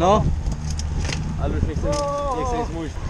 No. Ale już nie chcę, nie chcę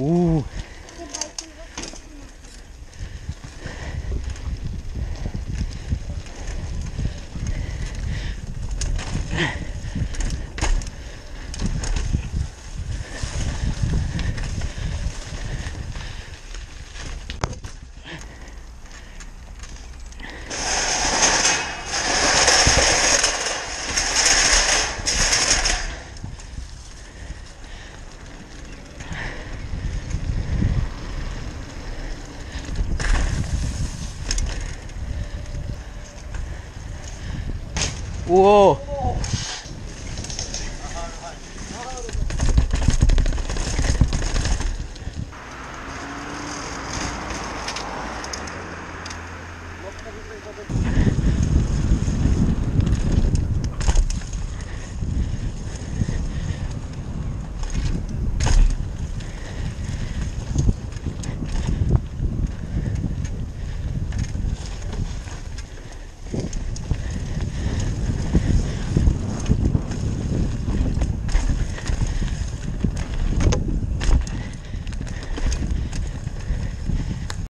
mówić. 우와.